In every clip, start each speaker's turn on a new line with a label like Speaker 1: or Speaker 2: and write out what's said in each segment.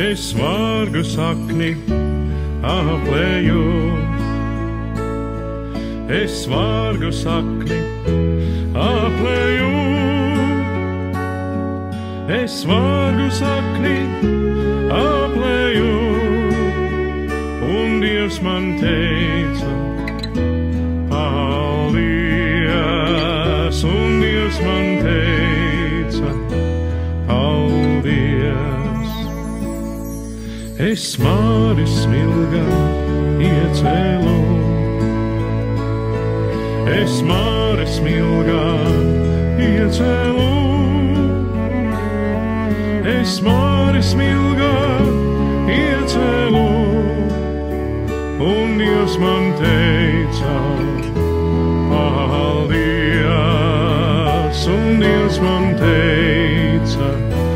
Speaker 1: Es vārgu sakni aplēju, es vārgu sakni aplēju, es vārgu sakni aplēju, un Dievs man teica, Es māri smilgā iecēlu, es māri smilgā iecēlu, es māri smilgā iecēlu, un Dievs man teica, paldies, un Dievs man teica, paldies.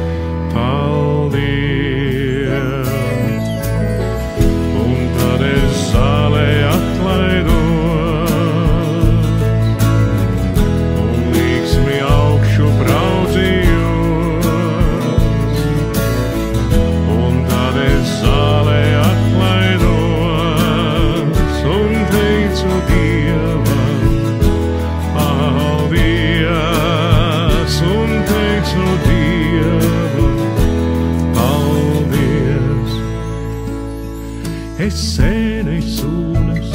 Speaker 1: Es sēnei sūnas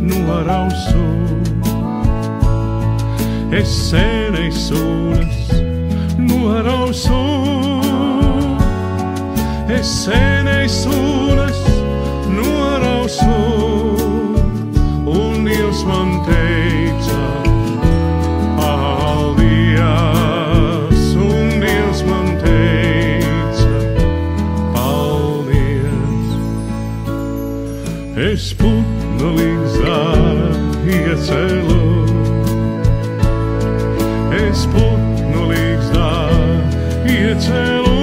Speaker 1: norausu, es sēnei sūnas norausu, es sēnei sūnas es putnulīzā iecēlu. Es putnulīzā iecēlu.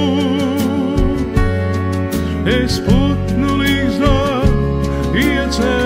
Speaker 1: Es putnulīzā iecēlu.